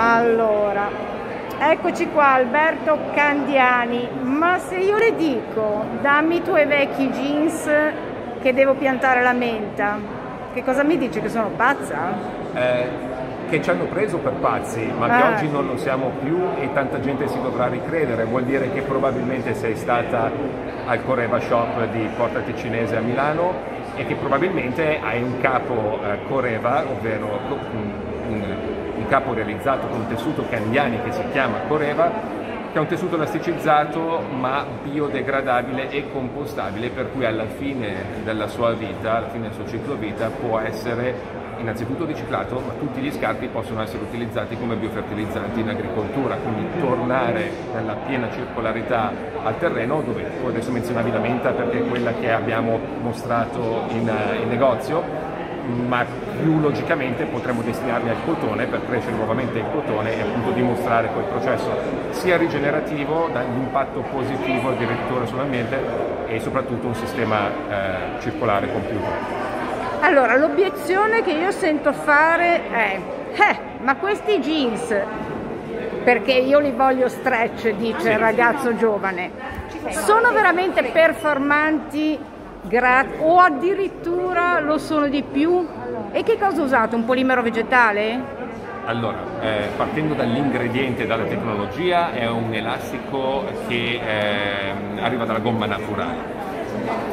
Allora, eccoci qua Alberto Candiani, ma se io le dico dammi i tuoi vecchi jeans che devo piantare la menta, che cosa mi dice che sono pazza? Eh, che ci hanno preso per pazzi, ma che Ah. oggi non lo siamo più e tanta gente si dovrà ricredere. Vuol dire che probabilmente sei stata al Coreva Shop di Porta Ticinese a Milano e che probabilmente hai un capo eh, Coreva, ovvero un capo realizzato con un tessuto Candiani che si chiama Coreva, che è un tessuto elasticizzato ma biodegradabile e compostabile per cui alla fine della sua vita, alla fine del suo ciclo vita può essere innanzitutto riciclato ma tutti gli scarti possono essere utilizzati come biofertilizzanti in agricoltura, quindi tornare nella piena circolarità al terreno dove adesso menzionavi la menta perché è quella che abbiamo mostrato in, eh, in negozio ma più logicamente potremmo destinarli al cotone per crescere nuovamente il cotone e appunto dimostrare quel processo sia rigenerativo, dall'impatto positivo addirittura sull'ambiente e soprattutto un sistema eh, circolare compiuto. Allora, l'obiezione che io sento fare è, eh, ma questi jeans, perché io li voglio stretch, dice il ragazzo giovane, sono veramente performanti gra- o addirittura lo sono di più? E che cosa usate? Un polimero vegetale? Allora, eh, partendo dall'ingrediente, dalla tecnologia, è un elastico che ehm, arriva dalla gomma naturale.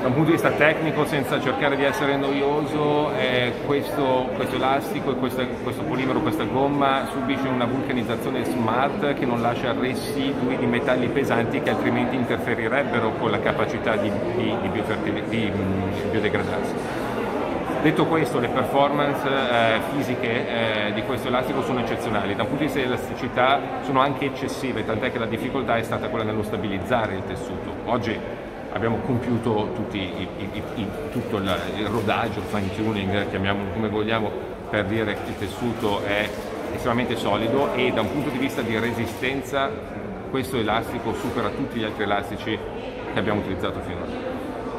Da un punto di vista tecnico, senza cercare di essere noioso, eh, questo, questo elastico e questo, questo polimero, questa gomma subisce una vulcanizzazione smart che non lascia residui di metalli pesanti che altrimenti interferirebbero con la capacità di, di, di di, mm, biodegradarsi. Detto questo, le performance eh, fisiche eh, di questo elastico sono eccezionali, da un punto di vista di elasticità sono anche eccessive, tant'è che la difficoltà è stata quella nello stabilizzare il tessuto. Oggi abbiamo compiuto tutti i- i- i- tutto il, il rodaggio, il fine tuning, chiamiamolo come vogliamo, per dire che il tessuto è estremamente solido e da un punto di vista di resistenza questo elastico supera tutti gli altri elastici che abbiamo utilizzato finora.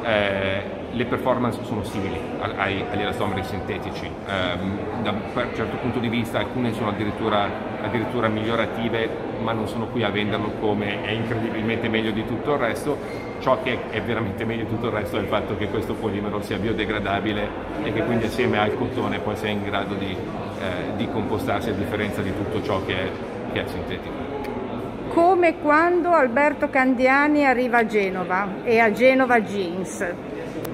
Eh, le performance sono simili ai- agli elastomeri sintetici, Ehm, da un certo punto di vista alcune sono addirittura, addirittura migliorative, ma non sono qui a venderlo come è incredibilmente meglio di tutto il resto. Ciò che è veramente meglio di tutto il resto è il fatto che questo polimero sia biodegradabile e che quindi assieme al cotone poi sia in grado di, eh, di compostarsi a differenza di tutto ciò che è, che è sintetico. Come quando Alberto Candiani arriva a Genova e a Genova Jeans.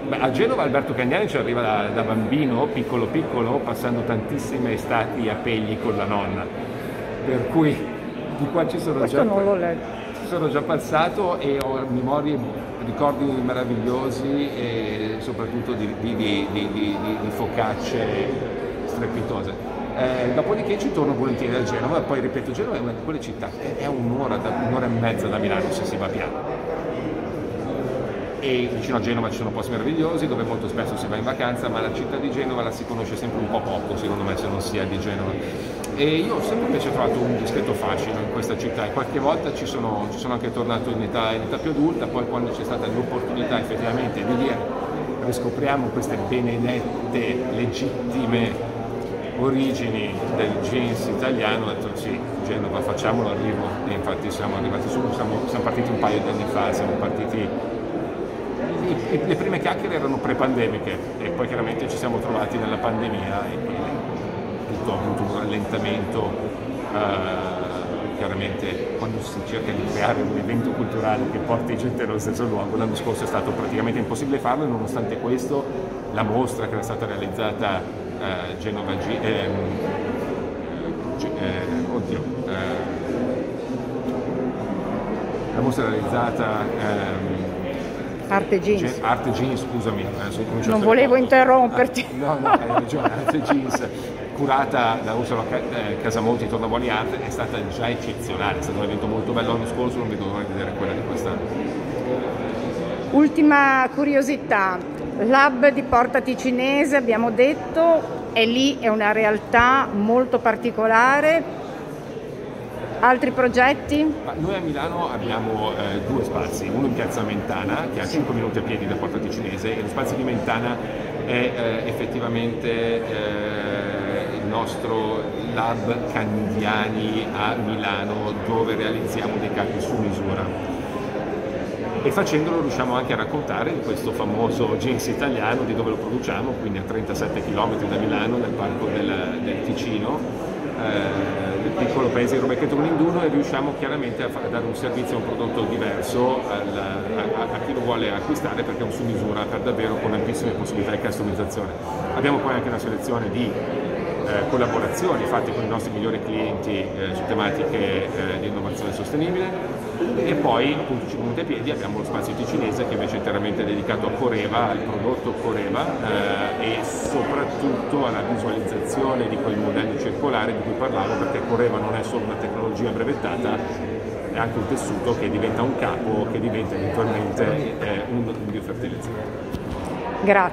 Beh, a Genova Alberto Candiani ci arriva da, da bambino, piccolo piccolo, passando tantissime estati a Pegli con la nonna. Per cui di qua ci sono, Questo già, non l'ho letto. ci sono già passato e ho memorie, ricordi meravigliosi e soprattutto di- di- di- di focacce strepitose. Eh, dopodiché ci torno volentieri a Genova, poi ripeto, Genova è una di quelle città, è, è un'ora, da- un'ora e mezza da Milano se si va piano e vicino a Genova ci sono posti meravigliosi dove molto spesso si va in vacanza, ma la città di Genova la si conosce sempre un po' poco, secondo me, se non si è di Genova. E io ho sempre invece trovato un discreto fascino in questa città e qualche volta ci sono, ci sono anche tornato in età, in età più adulta, poi quando c'è stata l'opportunità effettivamente di dire riscopriamo queste benedette, legittime origini del jeans italiano, ho detto sì, Genova facciamolo, arrivo e infatti siamo arrivati su, siamo, siamo partiti un paio di anni fa, siamo partiti i- i- le prime chiacchiere erano pre-pandemiche e poi chiaramente ci siamo trovati nella pandemia e poi tutto ha avuto un rallentamento. eh, chiaramente quando si cerca di creare un evento culturale che porti gente nello stesso luogo, l'anno scorso è stato praticamente impossibile farlo e nonostante questo la mostra che era stata realizzata a Genova G, G- eh, oddio, eh, la mostra realizzata ehm, Arte Jeans. Arte Jeans, scusami, a Non volevo interromperti. Ah, no, no, hai ragione, Arte Jeans, curata da Ursula Ca- eh, Casamonti, Tornabuoni Arte, è stata già eccezionale, è stato un evento molto bello l'anno scorso, non vedo l'ora di vedere quella di quest'anno. Ultima curiosità, l'hub di Porta Ticinese abbiamo detto è lì, è una realtà molto particolare. Altri progetti? Ma noi a Milano abbiamo eh, due spazi, uno in piazza Mentana, che ha 5 minuti a piedi da Porta Ticinese, e lo spazio di Mentana è eh, effettivamente eh, il nostro lab Candiani a Milano dove realizziamo dei capi su misura e facendolo riusciamo anche a raccontare questo famoso jeans italiano di dove lo produciamo, quindi a 37 km da Milano nel parco del, del Ticino, eh, nel piccolo paese di Robeccheto Linduno e riusciamo chiaramente a, fare, a, dare un servizio, un prodotto diverso al, a, a, chi lo vuole acquistare perché è un su misura per davvero con ampissime possibilità di customizzazione. Abbiamo poi anche una selezione di eh, collaborazioni fatte con i nostri migliori clienti eh, su tematiche eh, di innovazione sostenibile e poi appunto ci Monte Piedi abbiamo lo spazio ticinese che invece è interamente dedicato a Coreva, al prodotto Coreva eh, e soprattutto alla visualizzazione di quel modello circolare di cui parlavo perché Coreva non è solo una tecnologia brevettata è anche un tessuto che diventa un capo che diventa eventualmente eh, un biofertilizzante. Grazie.